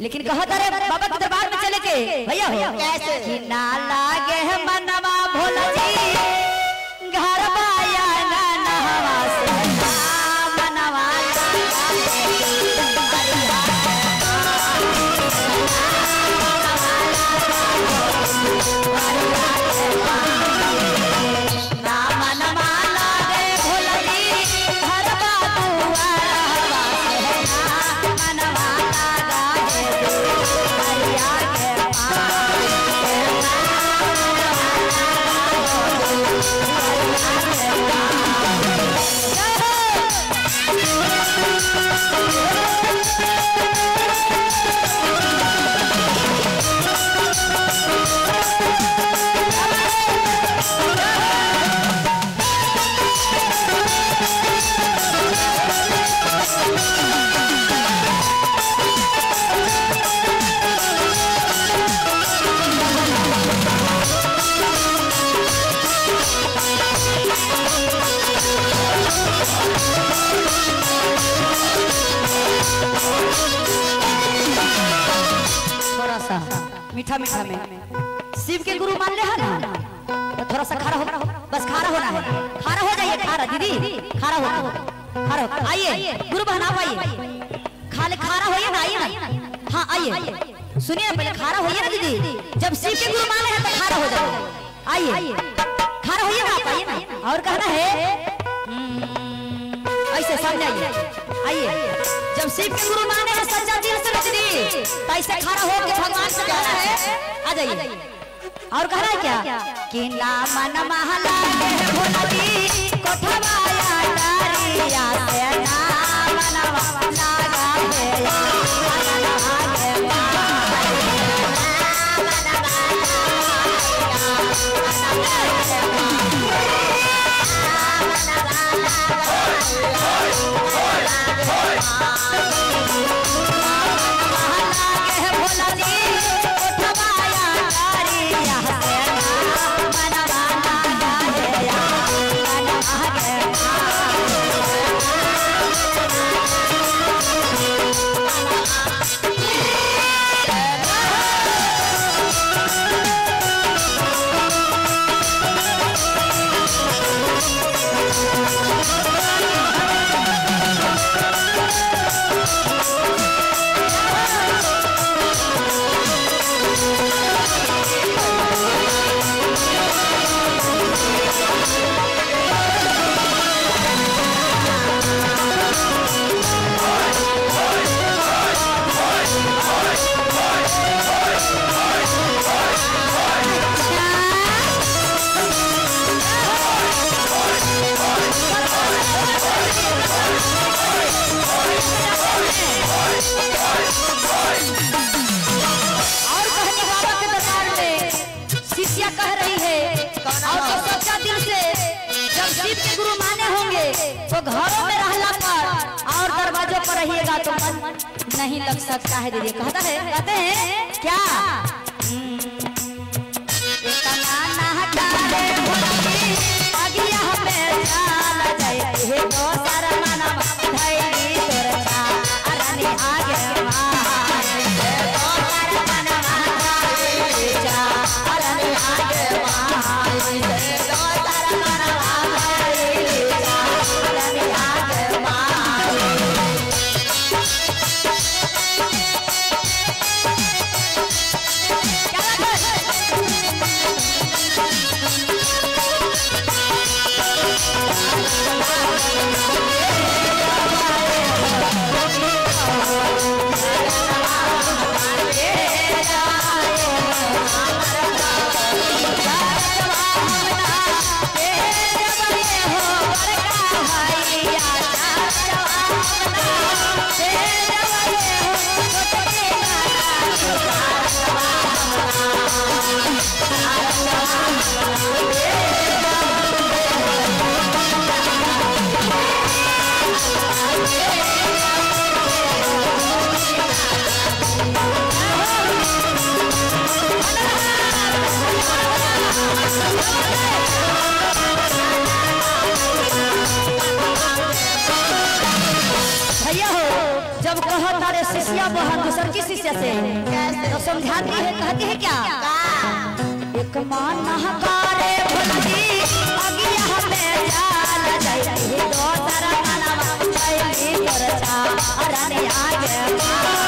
लेकिन कहा अरे बाबा के दरबार में चले के भैया कैसे? ना लागे है मनवा भोला मीठा मीठा में। शिव के गुरु मान ले है तो थोड़ा सा खड़ा हो बस खड़ा होना है। खड़ा हो जाइए खड़ा दीदी। खड़ा हो खड़ा हो आइए गुरु बहन आइए। खाले खड़ा होइए ना आइए ना। हाँ आइए। सुनिए पहले खड़ा होइए ना दीदी। जब शिव के गुरु माने हैं तो खड़ा हो जाओ आइए। खड़ा होइए ना आप आइए और कहना है हम्म, ऐसे सामने आइए। आइए। जब शिव के गुरु माने हैं सच्चा दिल से रजनी तो खड़ा हो के भगवान से कहना है। आ जाइए। और कहना है क्या? कि ना मन महला भोला जी कोठवाया डारिया से ना मनवा नहीं लग सकता है दीदी। कहता है कहते हैं क्या? हम दूसर की शिष्य से तो समझाती है? कहती है क्या? एक मान महाकारे अगिया हमें जान दो तरह जा आगे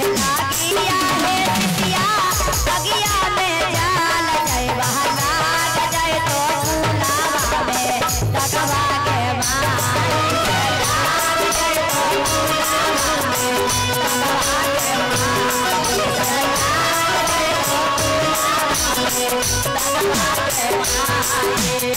I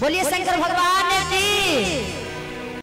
बोलिए शंकर भगवान